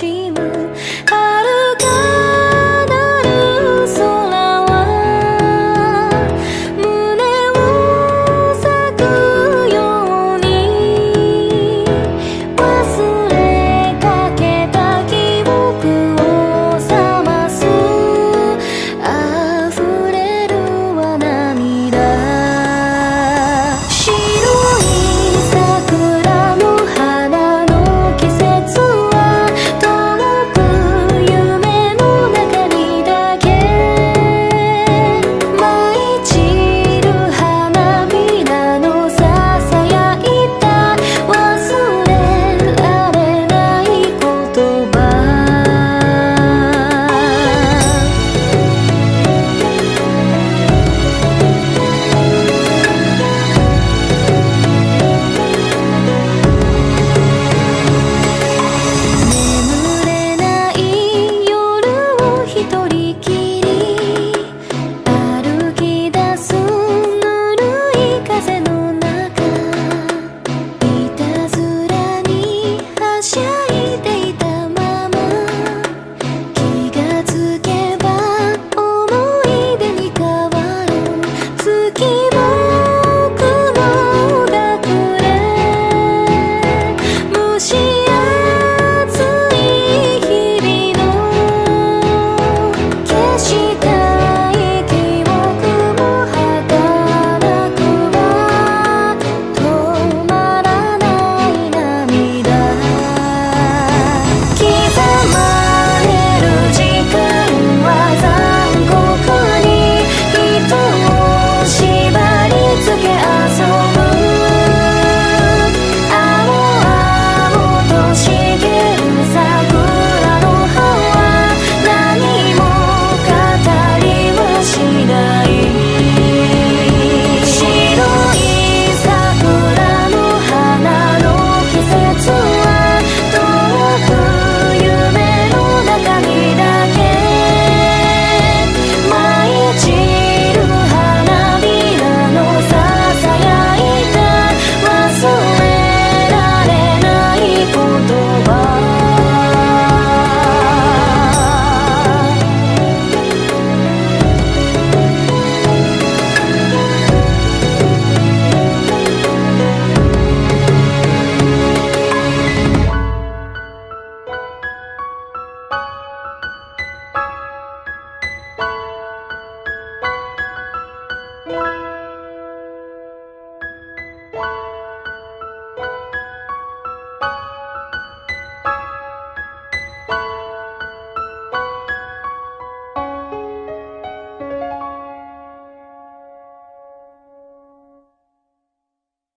寂寞 she